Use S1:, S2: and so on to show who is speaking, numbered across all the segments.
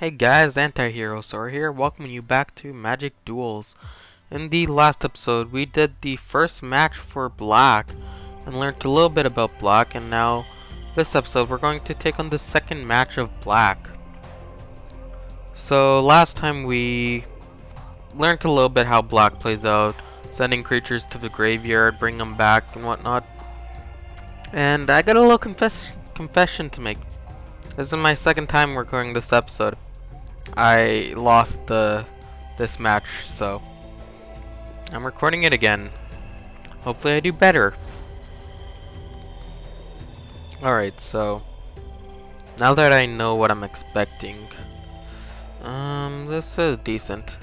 S1: Hey guys, Antihero Sora here, welcoming you back to Magic Duels. In the last episode, we did the first match for Black and learned a little bit about Black, and now this episode we're going to take on the second match of Black. So last time we learned a little bit how Black plays out, sending creatures to the graveyard, bring them back and whatnot. And I got a little confess confession to make. This is my second time recording this episode. I lost the this match, so I'm recording it again. Hopefully I do better. Alright, so now that I know what I'm expecting, um, this is decent.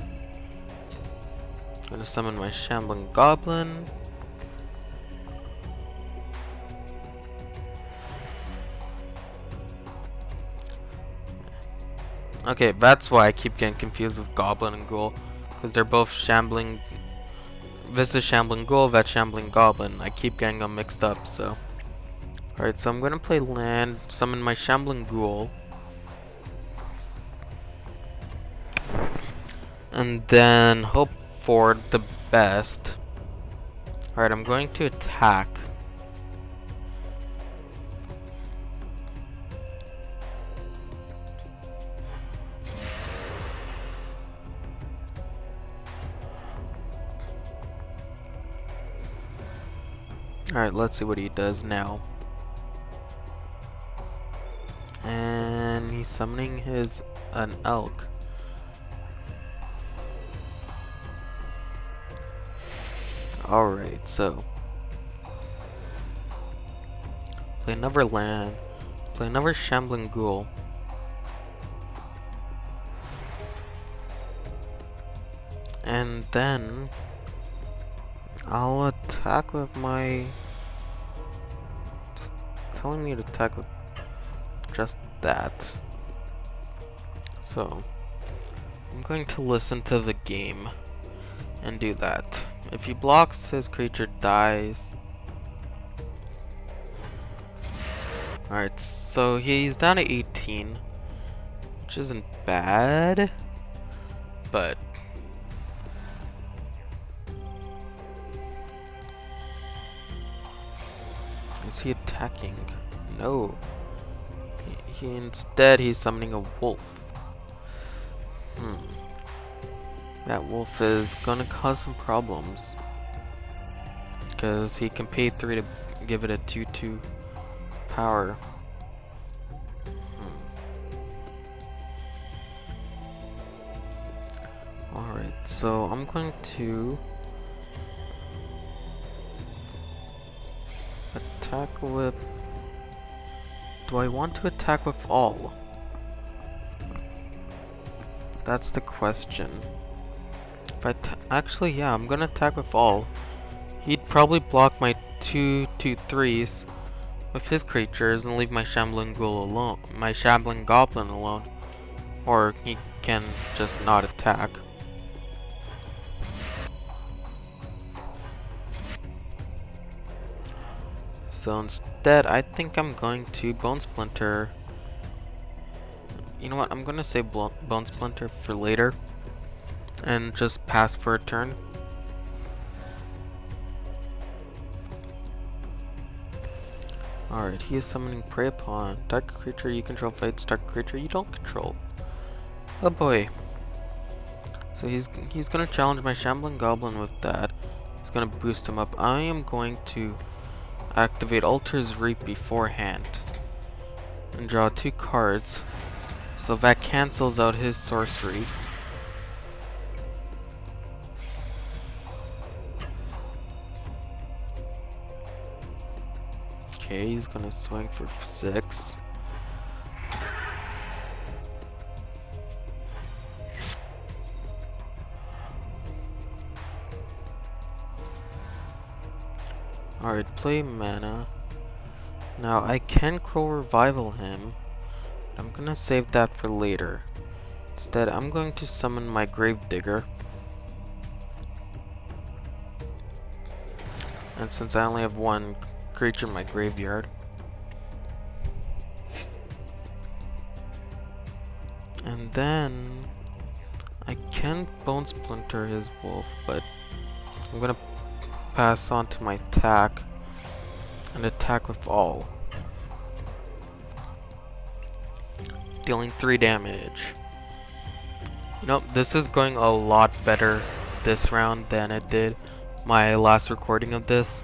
S1: I'm gonna summon my Shambling Goblin. Okay, that's why I keep getting confused with Goblin and Ghoul. Because they're both Shambling... This is Shambling Ghoul, that's Shambling Goblin. I keep getting them mixed up, so... Alright, so I'm gonna play land, summon my Shambling Ghoul. And then hope for the best. Alright, I'm going to attack. Alright, let's see what he does now. And he's summoning his an elk. Alright, so play another land, play another shambling ghoul. And then I'll attack with my... Telling me to attack with just that. So, I'm going to listen to the game and do that. If he blocks, his creature dies. Alright, so he's down to 18, which isn't bad, but Is he attacking? No. He, instead he's summoning a wolf. Hmm. That wolf is gonna cause some problems. Because he can pay 3 to give it a 2-2 power. Hmm. Alright, so I'm going to attack with... Do I want to attack with all? That's the question. But actually, yeah, I'm gonna attack with all. He'd probably block my two two threes with his creatures and leave my shambling ghoul alone, my shambling goblin alone, or he can just not attack. So instead, I think I'm going to Bone Splinter. You know what? I'm going to save Bone Splinter for later. And just pass for a turn. Alright, he is summoning Prey upon. Dark creature you control fights dark creature you don't control. Oh boy. So he's he's gonna challenge my Shambling Goblin with that. He's gonna boost him up. I am going to activate Altar's Reap beforehand and draw two cards so that cancels out his sorcery. Okay, he's gonna swing for six. Alright, play mana. Now I can Cruel Revival him. I'm gonna save that for later. Instead, I'm going to summon my Gravedigger. And since I only have one creature in my graveyard, and then I can bone splinter his wolf, but I'm gonna pass on to my attack and attack with all. Dealing 3 damage. Nope, this is going a lot better this round than it did my last recording of this.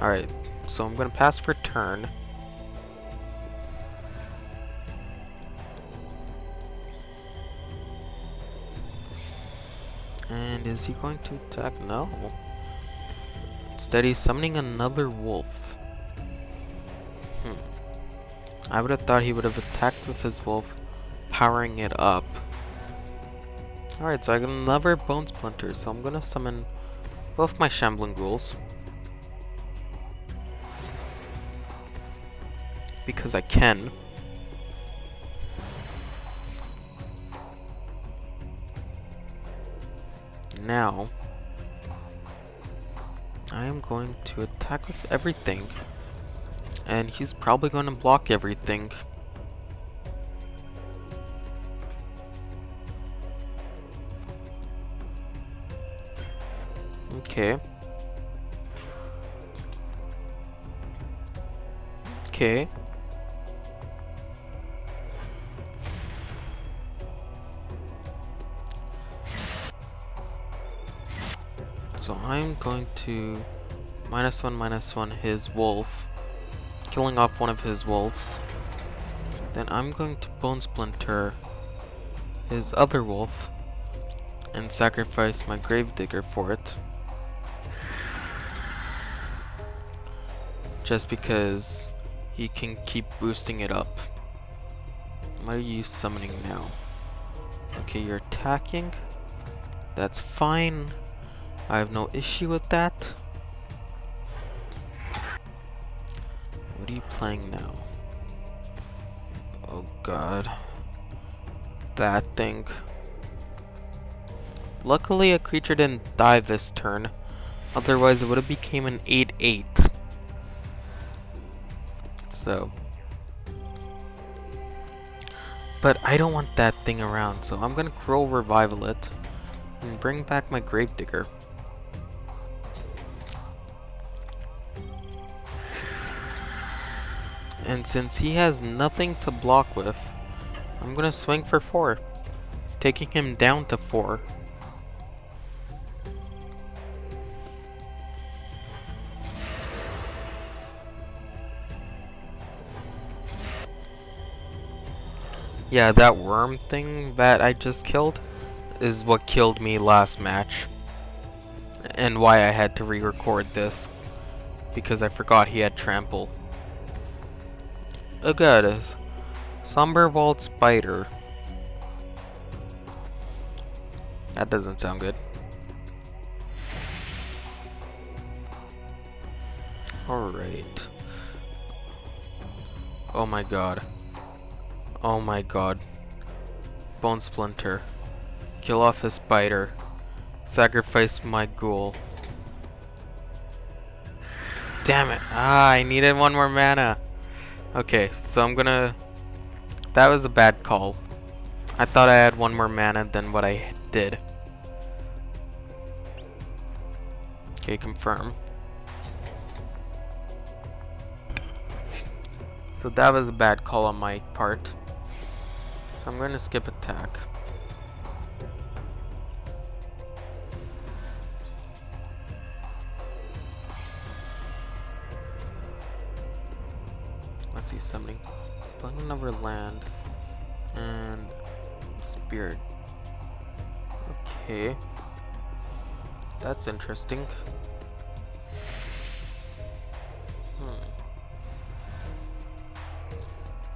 S1: Alright, so I'm gonna pass for turn. And is he going to attack? No. Instead he's summoning another wolf. Hmm. I would have thought he would have attacked with his wolf, powering it up. Alright, so I got another Bone Splinter, so I'm gonna summon both my Shambling Ghouls. Because I can. Now, I am going to attack with everything. And he's probably going to block everything. Okay. Okay. I'm going to minus one, minus one his wolf, killing off one of his wolves. Then I'm going to bone splinter his other wolf and sacrifice my gravedigger for it. Just because he can keep boosting it up. What are you summoning now? Okay, you're attacking. That's fine. I have no issue with that. What are you playing now? Oh god. That thing. Luckily a creature didn't die this turn. Otherwise it would have became an 8-8. So. But I don't want that thing around, so I'm gonna Cruel Revival it. And bring back my Gravedigger. And since he has nothing to block with, I'm gonna swing for 4. Taking him down to 4. Yeah, that worm thing that I just killed is what killed me last match. And why I had to re-record this. Because I forgot he had trample. God, Somberwald Spider. That doesn't sound good. Alright. Oh my god. Oh my god. Bone Splinter. Kill off his spider. Sacrifice my ghoul. Damn it. Ah, I needed one more mana. Okay, so I'm gonna... That was a bad call. I thought I had one more mana than what I did. Okay, confirm. So that was a bad call on my part. So I'm to skip attack. Let's see something. Playing another land and spirit. Okay. That's interesting. Hmm.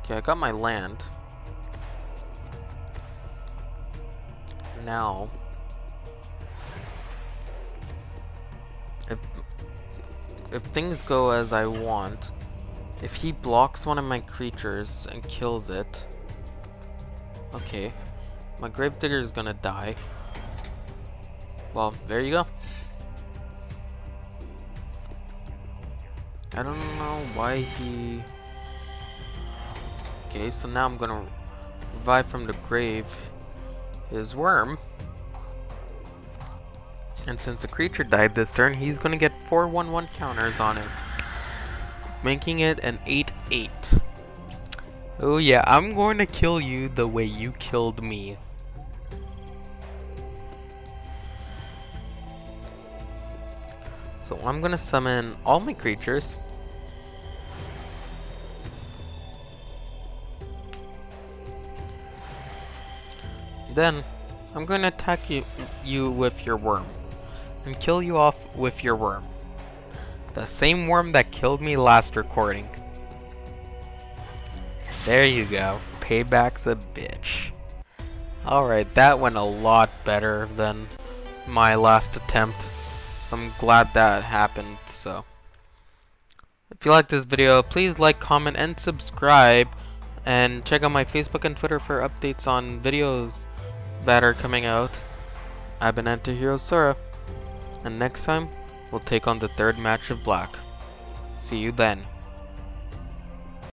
S1: Okay, I got my land. now, if, if things go as I want, if he blocks one of my creatures and kills it, okay, my Gravedigger is gonna die. Well, there you go. I don't know why he... Okay, so now I'm gonna revive from the grave his worm. And since a creature died this turn, he's gonna get four one one counters on it. Making it an 8-8. Oh yeah, I'm going to kill you the way you killed me. So I'm gonna summon all my creatures. Then, I'm gonna attack you, you with your worm. And kill you off with your worm. The same worm that killed me last recording. There you go. Payback's a bitch. Alright, that went a lot better than my last attempt. I'm glad that happened, so. If you like this video, please like, comment, and subscribe. And check out my Facebook and Twitter for updates on videos that are coming out. I've been Antihero Sora. And next time, we'll take on the third match of Black. See you then.